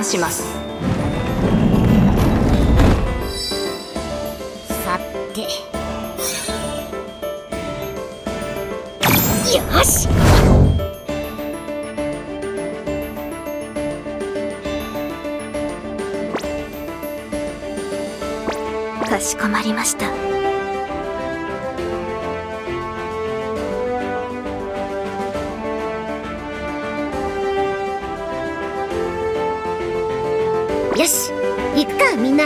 願します。さて。よし。かしこまりました。くかみんな。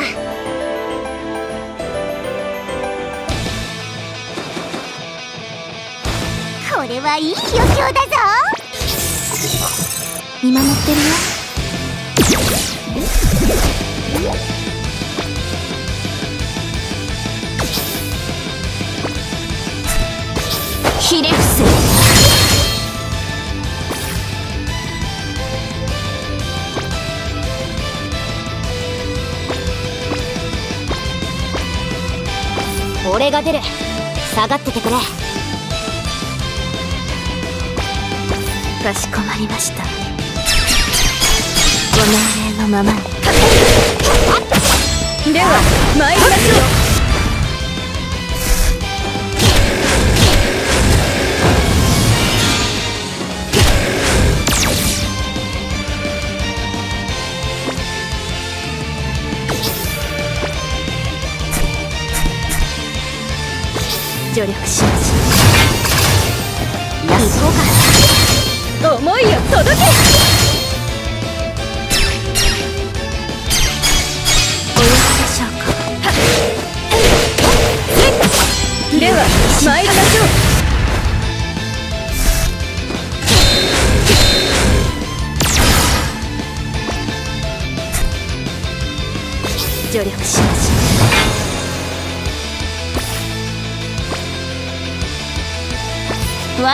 これはいい余興だぞ。見守ってるよ。ひれ伏俺が出る。下がっててくれ。かしこまりました。ご命令のままに。では参り力します。行こうか思いを届け。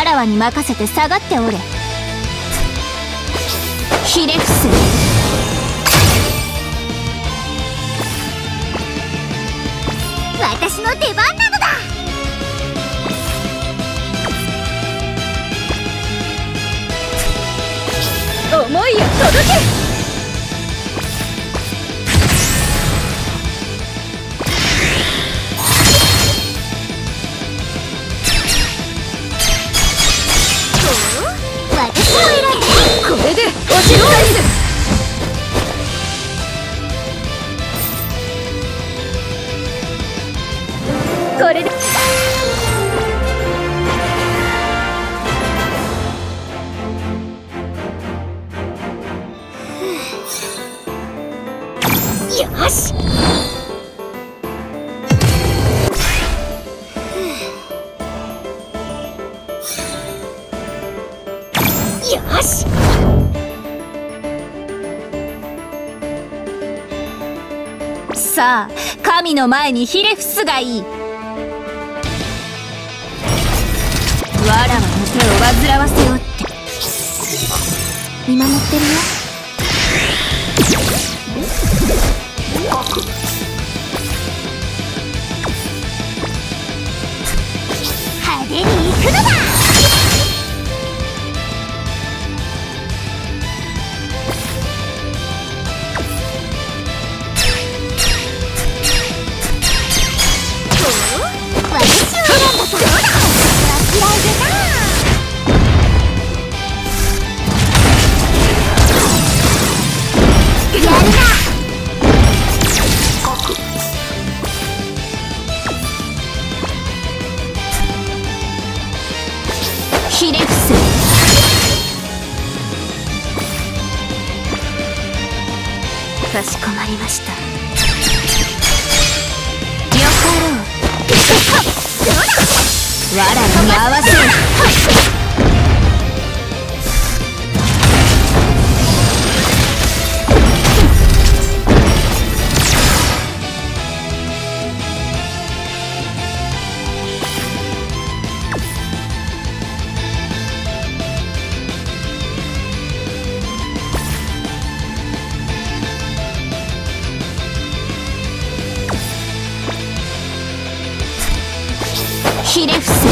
わらわに任せて下がっておれ。ひれ伏せ。私の出番なのだ。思いを届け。これで。よし。よし。さあ神の前にひれ伏すがいい。を煩わせようって。見守ってるよ。かしこまりました。よかろう。わらに合わせる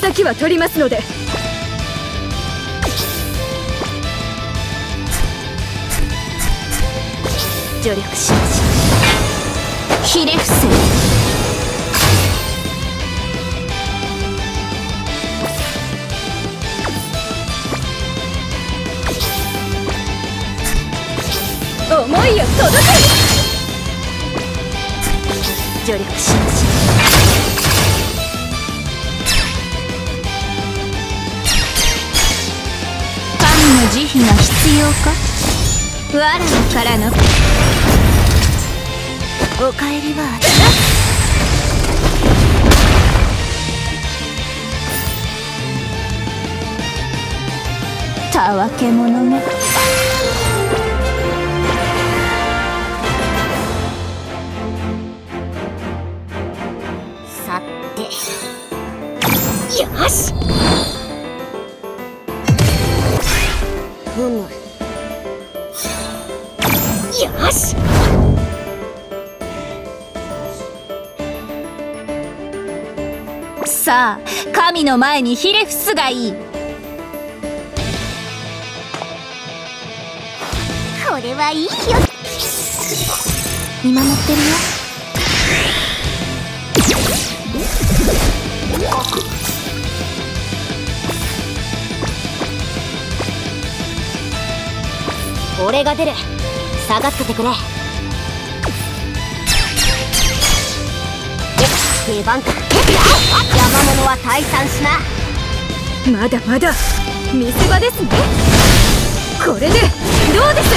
敵は取りますので。助力します。ひれ伏せ思いを届け助力しますの慈悲が必要か？わらわからのお帰りはた。わけ者めの前にひれ伏すがいい。これはいいよ。見守ってるよ。俺が出る。下がっててくれ。出番か。山物は退散しな。まだまだ見せ場ですね。これでどうです？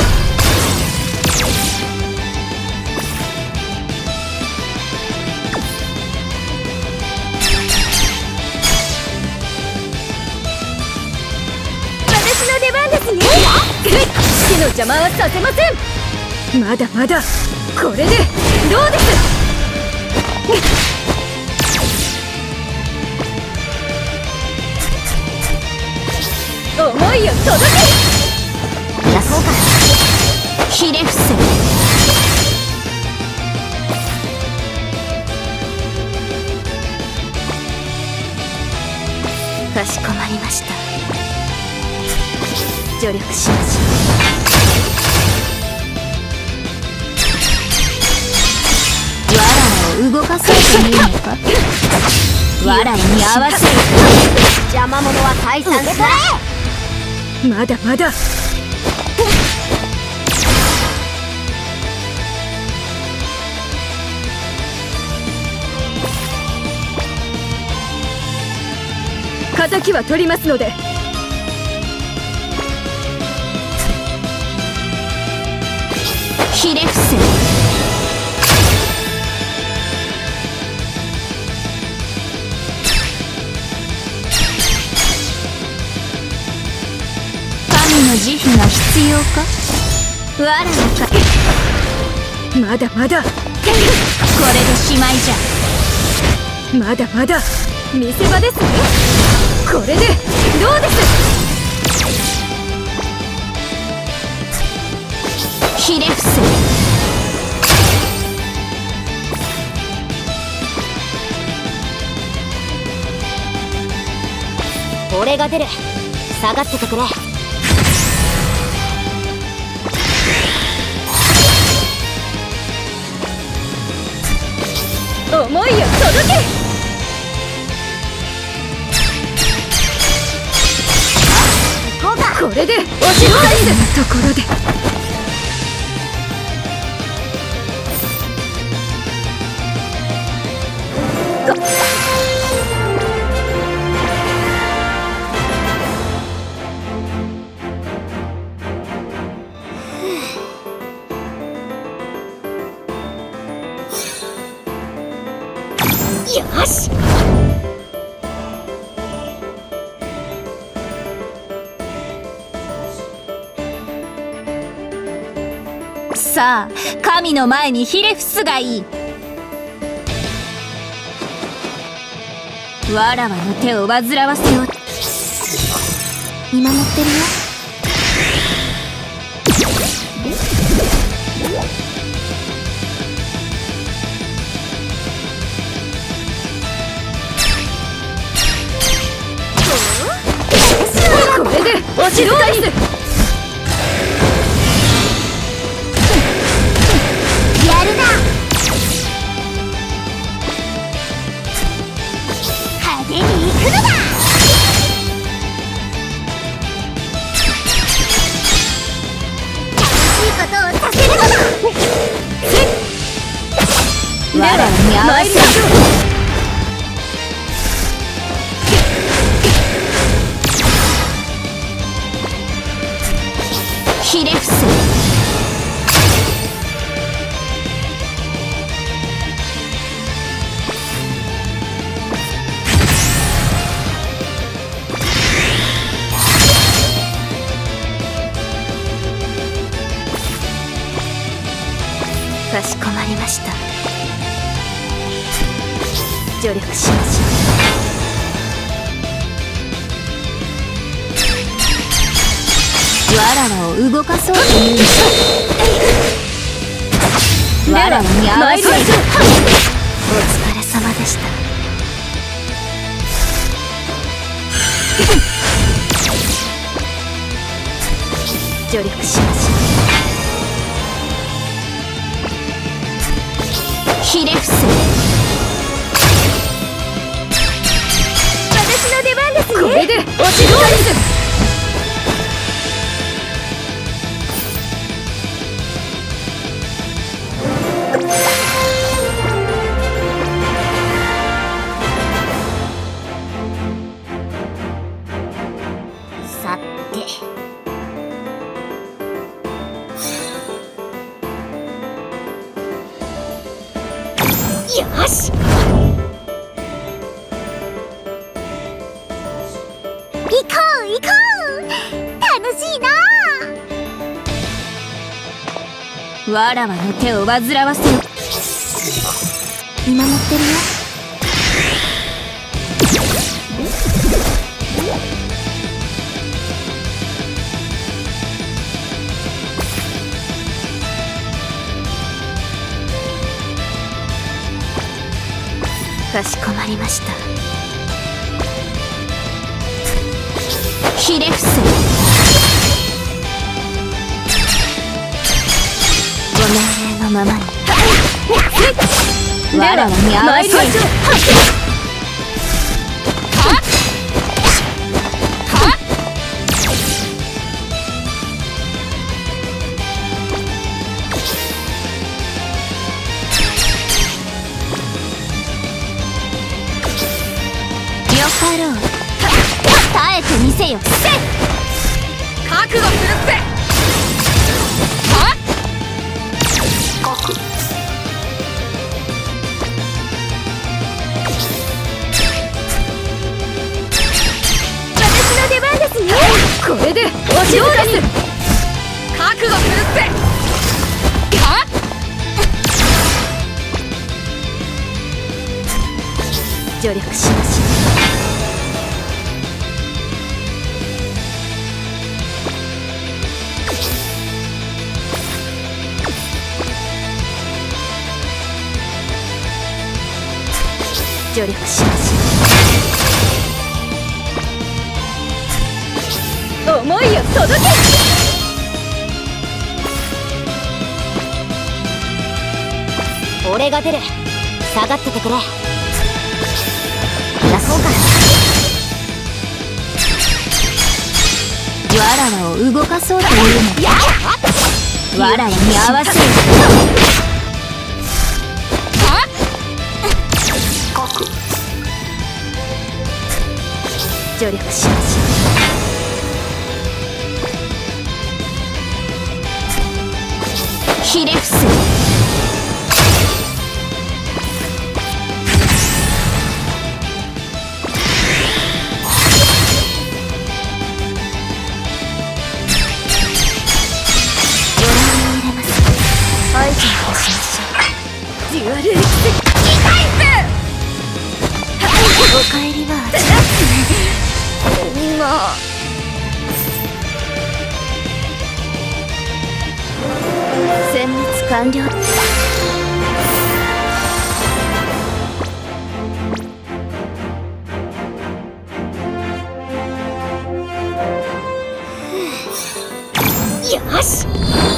私の出番ですね。死の邪魔はさせません。まだまだこれでどうです？思いを届け出そうかしこまりました。助力しますわらを動かそうというのかわらに合わせる邪魔者は退散しなまだまだ。敵は取りますので。ひれ伏せ。の慈悲が必要か？わらわか。まだまだ。これでしまいじゃ。まだまだ。見せ場ですね。これで。どうです？ひれ伏せ。俺が出る。下がっててくれ思いを届け。これでおしまいです。ところで。よし。さあ神の前にひれ伏すがいい。わらわの手を煩わせよう。見守ってるよ。れです。りました。助力しましょうわらわを動かそうという。のわらわに合わせる。お疲れ様でした。助力しましょうひれ伏せ私の出番ですね。これでおし返す。よし。行こう行こう。楽しいな。わらわの手を煩わせよ。見守ってるよ。かしこまりました。ひれ伏せ。ご命令のままに。わらわに合わせこれでおし返す。覚悟するっては？助力しましょう助力しまし思いを届け俺が出る。下がっててくれ。出そうかょうわらわを動かそうというやのわらわに合わせる。助力しましょうひれ伏せ。合図を出しましょうデュアルエクスお帰り完了。よし。